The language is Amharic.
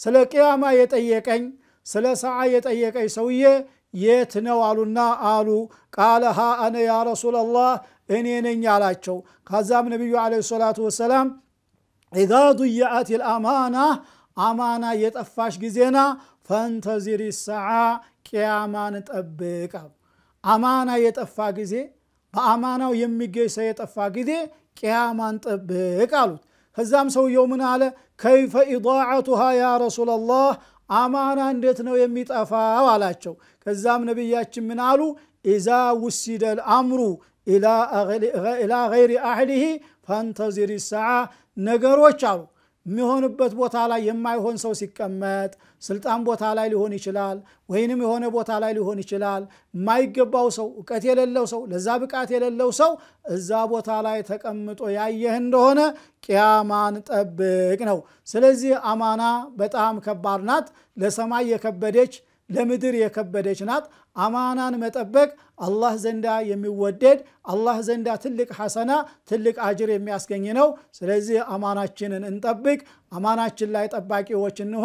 ስለ ቅያማ የጠየቀኝ ስለ ሰዓ የጠየቀኝ ሰውዬ የት ነው አሉና አሉ። ቃለ ሃ አነ ያ ረሱላላህ እኔ ነኝ አላቸው። ከዛም ነቢዩ አለ ሰላቱ ወሰላም ኢዛ ዱይአት ልአማና አማና የጠፋሽ ጊዜና ፈንተዚሪ ሰዓ ቅያማን ጠብቅ አማና የጠፋ ጊዜ በአማናው የሚገኝ ሰው የጠፋ ጊዜ ቅያማን ጠብቅ አሉት ከዛም ሰውየው ምን አለ? ከይፈ ኢዳዓቱሃ ያ ረሱላላህ አማና እንዴት ነው የሚጠፋው? አላቸው። ከዛም ነቢያችን ምን አሉ? ኢዛ ውሲደ ልአምሩ ኢላ ገይሪ አህሊህ ፈንተዚሪ ሰዓ ነገሮች አሉ የሚሆንበት ቦታ ላይ የማይሆን ሰው ሲቀመጥ ስልጣን ቦታ ላይ ሊሆን ይችላል ወይንም የሆነ ቦታ ላይ ሊሆን ይችላል የማይገባው ሰው እውቀት የሌለው ሰው ለዛ ብቃት የሌለው ሰው እዛ ቦታ ላይ ተቀምጦ ያየህ እንደሆነ ቅያማን ጠብቅ ነው። ስለዚህ አማና በጣም ከባድ ናት። ለሰማይ የከበደች ለምድር የከበደች ናት። አማናን መጠበቅ አላህ ዘንዳ የሚወደድ አላህ ዘንዳ ትልቅ ሐሰና ትልቅ አጅር የሚያስገኝ ነው። ስለዚህ አማናችንን እንጠብቅ። አማናችን ላይ ጠባቂዎች እንሆን